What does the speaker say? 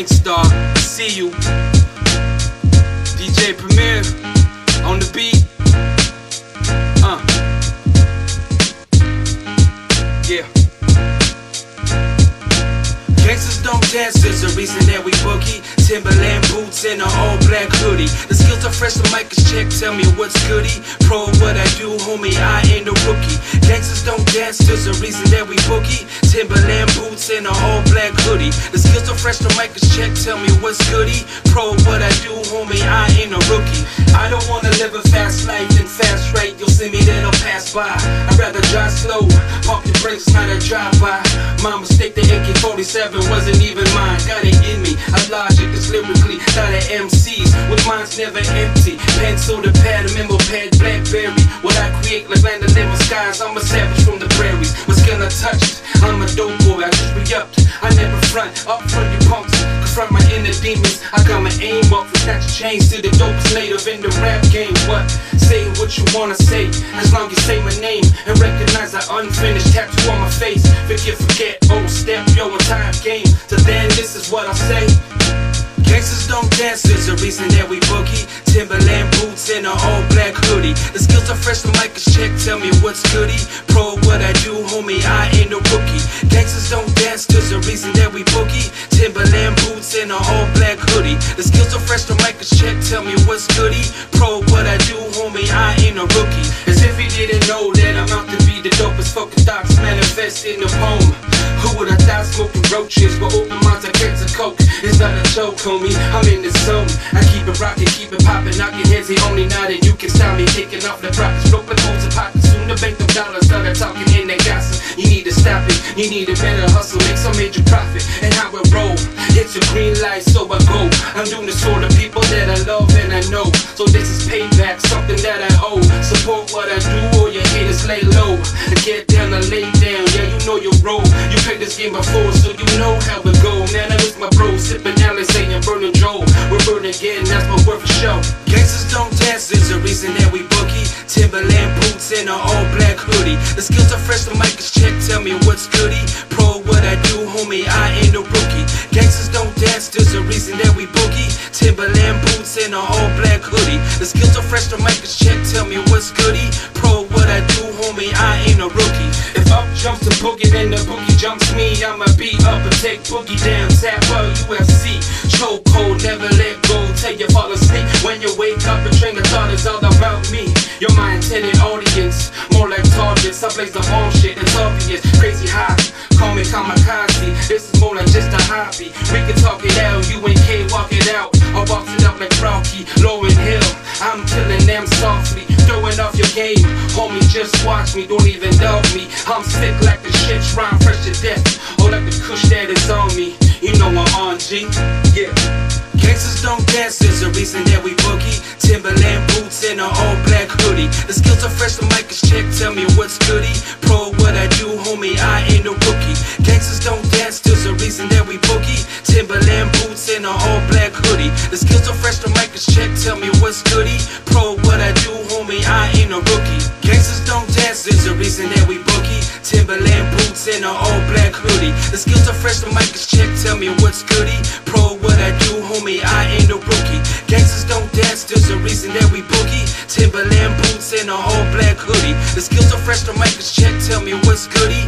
Gang Starr, see you. DJ Premier on the beat. Uh. Yeah. Gangsters don't dance, there's a reason that we boogie. Timberland boots and an all black hoodie. The skills are fresh, the mic is checked, tell me what's goody. Pro what I do, homie, I ain't a rookie. Gangsters don't dance, there's a reason that we boogie. Timberland boots and an all black hoodie. The skills are fresh, the mic is checked, tell me what's goody. Pro what I do, homie, I ain't a rookie. I don't wanna live a fast life and fast rate. You'll see me then I'll pass by. I'd rather drive slow, park your brakes, not a drive by. My mistake, the AK-47 wasn't even mine. Got it not an MCs with minds never empty. Pencil to pad, a memo pad, Blackberry. What I create like land of never skies. I'm a savage from the prairies. My skin untouched. I'm a dope boy. I just re-upped. I never front. Up front, you punks. Confront my inner demons. I got my aim up. Attach chains to the dopest native in the rap game. What? Say what you wanna say. As long as you say my name and recognize that unfinished tattoo on my face. Forget, forget. Old step, yo, a time game. To then, this is what I'll say. Dance, there's a reason that we boogie. Timberland boots and an all black hoodie. The skills are fresh, the mic is checked, tell me what's goody. Pro what I do, homie, I ain't a rookie. Gangsters don't dance, there's a reason that we boogie. Timberland boots and an all black hoodie. The skills are fresh, the mic is checked, tell me what's goody. Pro what I do, homie, I ain't a rookie. As if he didn't know that I'm out to the dopest fucking docs manifest in the poem. Who would have thought smoking roaches with open minds like cans of coke? It's not a joke, homie. I'm in the zone. I keep it rocking, keep it popping, knocking heads. The only night that you can stop me taking off the profits, roping holes in pockets. Soon to bank them dollars, started talking in that gossip. You need to stop it. You need a better hustle, make some major profit. And how it roll. It's a green light, so I go. I'm doing this for Get down and lay down, yeah, you know your role. You played this game before, so you know how it go. Man, I miss my bro, sipping Alice, saying burning Joe. We're burning again, that's my worth for show. Gangsters don't dance, there's a reason that we boogie. Timberland boots and an all black hoodie. The skills are fresh, the mic is checked, tell me what's goody. Pro what I do, homie, I ain't a rookie. Gangsters don't dance, there's a reason that we boogie. Timberland boots and an all black hoodie. The skills are fresh, the mic is checked, tell me what's goody. Boogie, then the boogie jumps me. I'ma be up and take boogie down. Tapper, UFC, Choke chokehold, never let go. Till you fall asleep. When you wake up, and train of thought is all about me. You're my intended audience, more like targets. I blaze the bomb shit, it's obvious. Crazy high, call me kamikaze. This is more like just a hobby. We can talk it out, you and K walk it out. I'll box it up like Rocky, Lauryn Hill. I'm killing them softly, throwing off your game. Homie, just watch me, don't even doubt me. I'm sick like the shit's rhyme fresh to death. Or like the kush that is on me. You know I'm on G, yeah. Gangsters don't dance, there's a reason that we boogie. Timberland boots and an all black hoodie. The skills are fresh, the mic is checked, tell me what's goody. Pro what I do, homie, I ain't a rookie. Gangsters don't dance, there's a reason that we boogie. Timberland boots and an all black hoodie. The skills are fresh, the mic is checked, tell me what's goody. Pro what I do, homie, I ain't a rookie. Reason that we boogie. Timberland boots and an all black hoodie. The skills are fresh, the mic is checked, tell me what's goody. Pro what I do, homie, I ain't no rookie. Gangsters don't dance, there's a reason that we boogie. Timberland boots and an all black hoodie. The skills are fresh, the mic is checked, tell me what's goody.